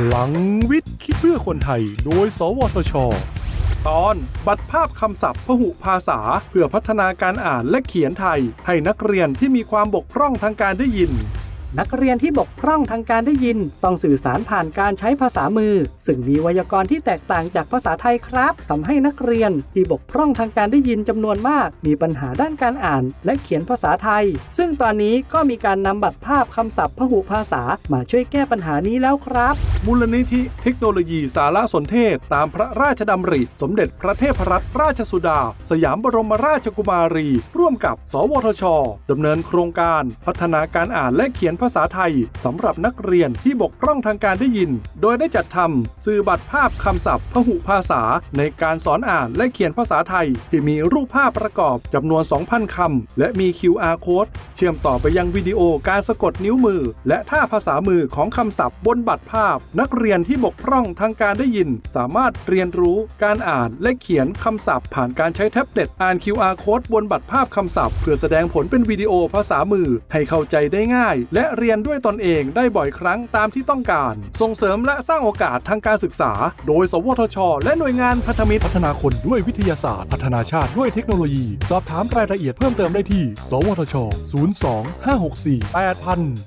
พลังวิทย์ คิดเพื่อคนไทย โดย สวทช ตอน บัตรภาพคำศัพท์พหุภาษา เพื่อพัฒนาการอ่านและเขียนไทย ให้นักเรียนที่มีความบกพร่องทางการได้ยิน นักเรียนที่บกพร่องทางการได้ยิน ต้องสื่อสารผ่านการใช้ภาษามือ ซึ่งมีไวยากรณ์ที่แตกต่างจากภาษาไทยครับทำให้นักเรียนที่บกพร่องทางการได้ยินจำนวนมาก มีปัญหาด้านการอ่าน และเขียนภาษาไทย ซึ่งตอนนี้ก็มีการนำบัตรภาพคำศัพท์พหุภาษามาช่วยแก้ปัญหานี้แล้วครับ มูลนิธิเทคโนโลยีสารสนเทศ ตามพระราชดำริ สมเด็จพระเทพรัตนราชสุดา สยามบรมราชกุมารี ร่วมกับ สวทชดำเนินโครงการ พัฒนาการอ่านและเขียนภาษาไทยสำหรับนักเรียนที่บกพร่องทางการได้ยิน โดยได้จัดทำสื่อบัตรภาพคำศัพท์พหุภาษา ในการสอนอ่านและเขียนภาษาไทย ที่มีรูปภาพประกอบจำนวน 2,000 คำ และมี QR code เชื่อมต่อไปยังวิดีโอการสะกดนิ้วมือ และท่าภาษามือของคำศัพท์บนบัตรภาพ นักเรียนที่บกพร่องทางการได้ยิน สามารถเรียนรู้การอ่านและเขียนคำศัพท์ผ่านการใช้แท็บเล็ตอ่าน QR code บนบัตรภาพคำศัพท์ เพื่อแสดงผลเป็นวิดีโอภาษามือให้เข้าใจได้ง่าย และเรียนด้วยตนเองได้บ่อยครั้งตามที่ต้องการ ส่งเสริมและสร้างโอกาสทางการศึกษา โดย สวทช และหน่วยงานพัฒมิตรพัฒนาคนด้วยวิทยาศาสตร์ พัฒนาชาติด้วยเทคโนโลยี สอบถามรายละเอียดเพิ่มเติมได้ที่ สวทช 02 564 8000